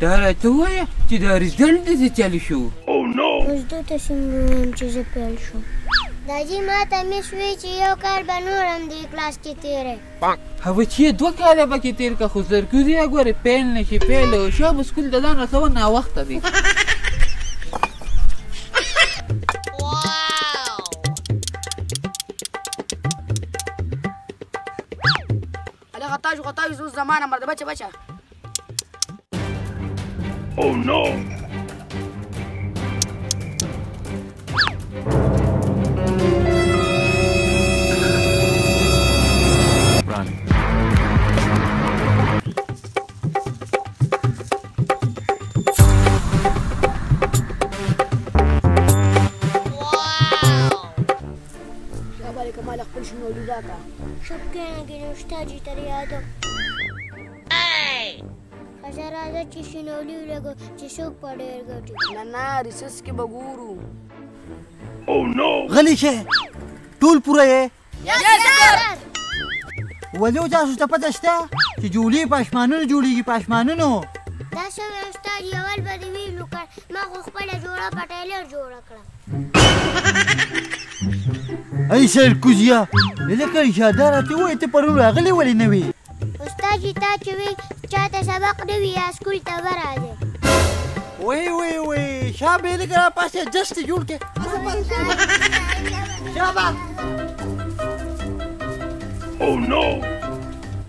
دا راته ووایه چې دا ریزلټ دې څه چل شو اوس دته څنګه وایم چې زه پیل شوم داجي ما ته مې شوې چې یو کال به نور هم دې کلاس کې تېری هغه چې دوه کاله به کې تېر که خو زرکوزي یا ګورې پیل نه شي پیل او شا به سکول ته ځان رسوه ناوخته دی اله غطاش غطاش زو زمانه مرد بچه بچه او oh, نو شاباله کمال خپل شي نو لیدا کا شپ کېنه کې نو شتا جی تر یادو خزه راځه چې شینولي ولګو چې څوک په ډېر ګټي نه نه ریسس کې به ګورو او نو غلی شه ټول پوره یې ولې تاسو ته پته شته چې جوړې په اسمانونو جوړېږي په اسمانونو دا څه ویل ستا یول به دې وي نو کړ ما خو خپله جوړه په ټیلر جوړه کړه ای سر کوزیا لکه رشاد دارا ته وای ته پرون راغلی ولې نه وی استاد جی تا چې وی چاته سبق نه وی اسکول ته ورازه وای وای وای شابه لکه را پاسه جست جوړ کې شابه Oh no!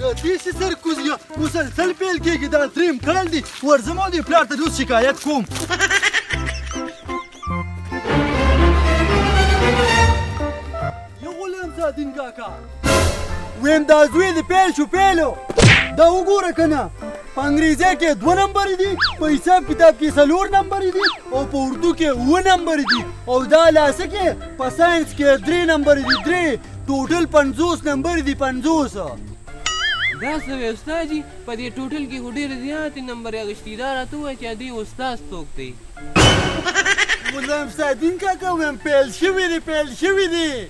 راپیښ شي سر کوزیه مسلسل پیل کېږي دا دریم کال دی ورځم او د پلار ته اوس شکایت کوم یو غلام صادین کاکا ویم دا زوی دې پیل شو پیلو دا وګوره که نه په انګریزۍ کې دوه نمبرې دي په حساب کتاب کې څلور نمبرې دي او په اردو کې اووه نمبرې دي او دا لاسه کې په ساینس کې درې نمبرې دي درې ټوټل پنځوس نمبرې دي پنځوس دا څه وی استاد جي په دې ټوټل کې خو ډېرې زیاتې نمبرې اخیستي دا راته ووایه چې دې استاد څوک دی ملا صادین کاکا ویم پیل شوي دي پیل شوي دي